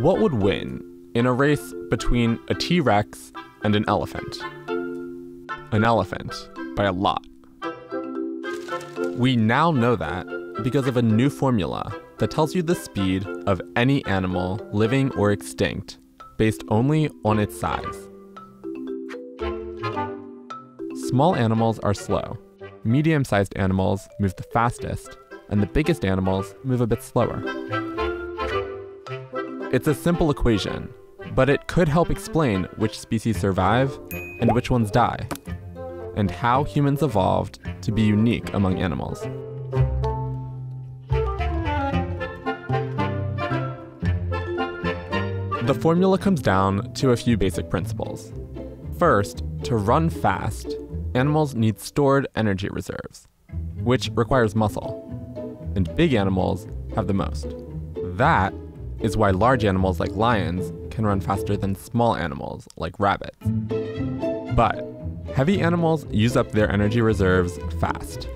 What would win in a race between a T Rex and an elephant? An elephant, by a lot. We now know that because of a new formula that tells you the speed of any animal, living or extinct, based only on its size. Small animals are slow, medium sized animals move the fastest, and the biggest animals move a bit slower. It's a simple equation, but it could help explain which species survive and which ones die, and how humans evolved to be unique among animals. The formula comes down to a few basic principles. First, to run fast, animals need stored energy reserves, which requires muscle. And big animals have the most. That is why large animals like lions can run faster than small animals like rabbits. But heavy animals use up their energy reserves fast,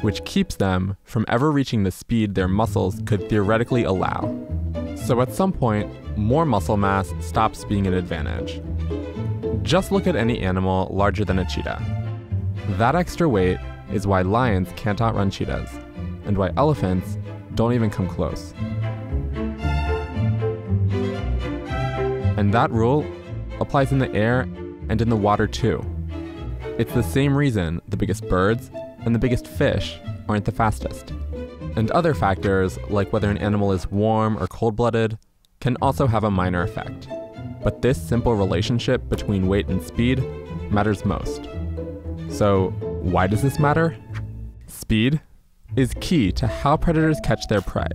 which keeps them from ever reaching the speed their muscles could theoretically allow. So at some point, more muscle mass stops being an advantage. Just look at any animal larger than a cheetah. That extra weight is why lions can't outrun cheetahs, and why elephants don't even come close. And that rule applies in the air and in the water too. It's the same reason the biggest birds and the biggest fish aren't the fastest. And other factors, like whether an animal is warm or cold blooded, can also have a minor effect. But this simple relationship between weight and speed matters most. So, why does this matter? Speed is key to how predators catch their prey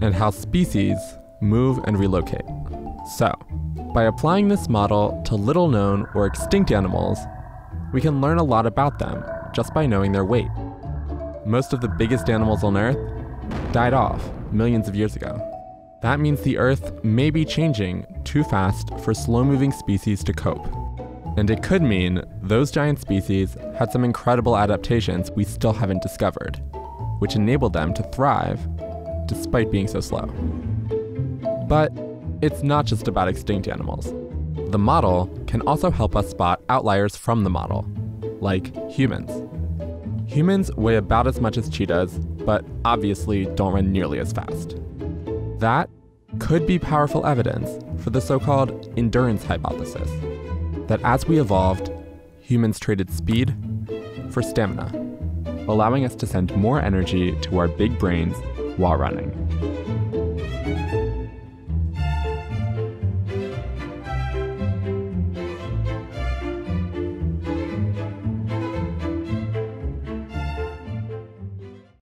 and how species move and relocate. So, by applying this model to little known or extinct animals, we can learn a lot about them just by knowing their weight. Most of the biggest animals on Earth died off millions of years ago. That means the Earth may be changing too fast for slow moving species to cope. And it could mean those giant species had some incredible adaptations we still haven't discovered, which enabled them to thrive despite being so slow. But it's not just about extinct animals. The model can also help us spot outliers from the model, like humans. Humans weigh about as much as cheetahs, but obviously don't run nearly as fast. That could be powerful evidence for the so called endurance hypothesis that as we evolved, humans traded speed for stamina, allowing us to send more energy to our big brains while running.